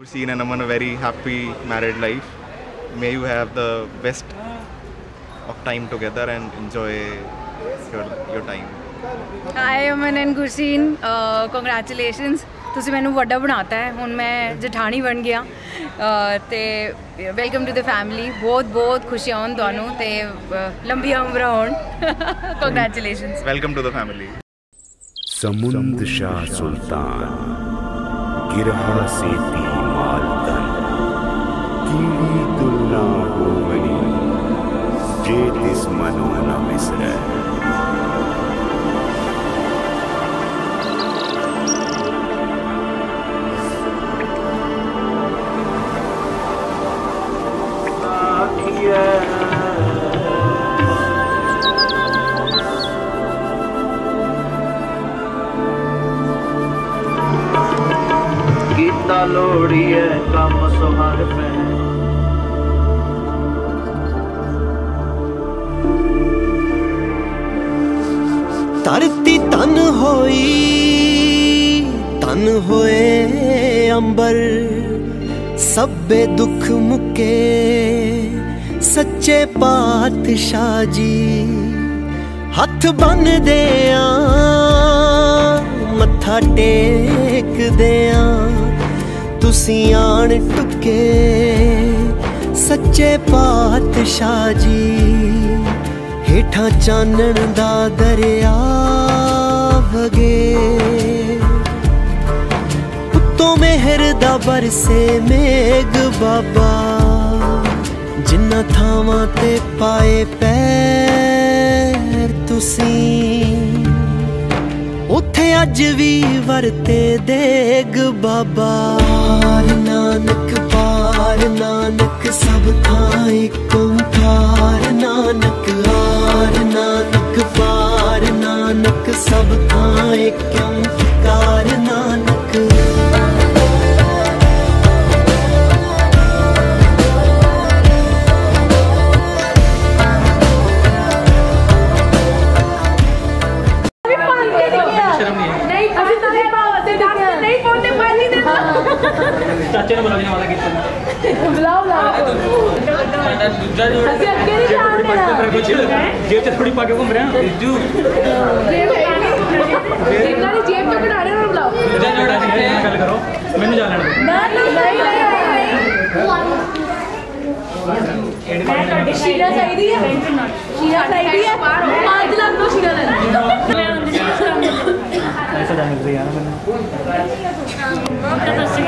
We've seen and I'm on a very happy married life. May you have the best of time together and enjoy your, your time. Hi, I'm Anan Gursheen. Uh, congratulations. ਤੁਸੀਂ ਮੈਨੂੰ ਵੱਡਾ ਬਣਾਤਾ ਹੈ ਹੁਣ ਮੈਂ ਜਠਾਣੀ ਬਣ ਗਿਆ ਤੇ ਵੈਲਕਮ ਟੂ ਦ ਫੈਮਿਲੀ ਬਹੁਤ ਬਹੁਤ ਖੁਸ਼ੀਆਂ ਹੋਣ ਤੁਹਾਨੂੰ ਤੇ ਲੰਬੀਆਂ ਉਮਰਾਂ ਹੋਣ congratulations welcome to the family ਸਮੁੰਦ Shah Sultan गिरहा से पी මාතන් කිවි දුන්නා හෝමනි ජේතිස් මනෝනමෙසර ਦਾ ਲੋੜੀਐ ਕੰਮ ਸੁਹਾਗ ਪੈ ਤਰਤੀ ਤਨ ਹੋਈ ਤਨ ਹੋਏ ਅੰਬਰ ਸਭੇ ਦੁੱਖ ਮੁਕੇ ਸੱਚੇ ਪਾਤਸ਼ਾਹ ਜੀ ਹੱਥ ਬੰਨ ਦੇ ਆ ਮੱਥਾ ਟੇਕ ਦੇ ਸਿਆਣ ਟੁਕੇ ਸੱਚੇ ਪਾਤਸ਼ਾਹ ਜੀ ਹੇਠਾਂ ਚਾਨਣ ਦਾ ਦਰਿਆ ਵਗੇ ਉੱਤੋਂ ਮਹਿਰ ਦਾ ਬਰਸੇ ਮੇਗ ਬਾਬਾ ਜਿੰਨਾ ਥਾਵਾਂ ਤੇ ਪਾਏ ਪੈਰ ਤੁਸੀਂ ਅੱਜ ਵੀ ਵਰਤੇ ਦੇਗ ਬਾਬਾ ਨਾਨਕ ਪਾਰ ਨਾਨਕ ਸਭ ਥਾਂ ਇੱਕੋ ਪਾਰ ਨਾਨਕ ਆਰ ਨਾਨਕ ਪਾਰ ਨਾਨਕ ਸਭ ਥਾਂ ਇੱਕੋ चाचे ने बुला लिया हमारा कितना बुलाओ बुलाओ जेब से थोड़ी पाके घूम रहे हैं बिजू जेब तो कटा रहे हो बुलाओ मुझे जोड़ा नहीं है गल करो मैंने जाना है ना ना नहीं नहीं नहीं शीरा चाहिए शीरा चाहिए पाँच लाख तो शीरा ऐसा जाने के लिए यार मैंने 私。